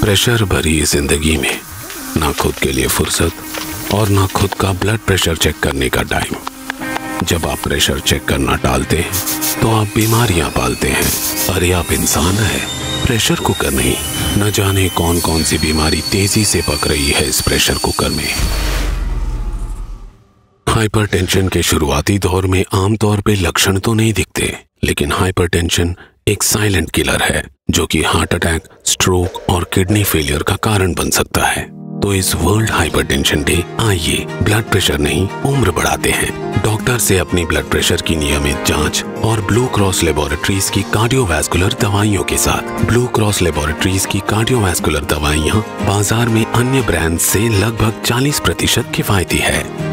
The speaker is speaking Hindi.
प्रेशर भरी ज़िंदगी में। ना खुद के लिए फुर्सत और ना खुद का ब्लड प्रेशर चेक करने का टाइम जब आप प्रेशर चेक करना टालते हैं तो आप बीमारियाँ पालते हैं। अरे, आप इंसान है। प्रेशर कुकर नहीं। न जाने कौन कौन सी बीमारी तेज़ी से पक रही है इस प्रेशर कुकर में। हाइपरटेंशन के शुरुआती दौर में आमतौर पे लक्षण तो नहीं दिखते, लेकिन हाइपरटेंशन एक साइलेंट किलर है, जो कि हार्ट अटैक स्ट्रोक और किडनी फेलियर का कारण बन सकता है। तो इस वर्ल्ड हाइपरटेंशन डे आइए ब्लड प्रेशर नहीं, उम्र बढ़ाते हैं। डॉक्टर से अपनी ब्लड प्रेशर की नियमित जाँच और ब्लू क्रॉस लेबोरेटरीज की कार्डियोवैस्कुलर दवाइयों के साथ। ब्लू क्रॉस लेबोरेटरीज की कार्डियोवैस्कुलर दवाइयाँ बाज़ार में अन्य ब्रांड से लगभग 40 प्रतिशत किफायती है।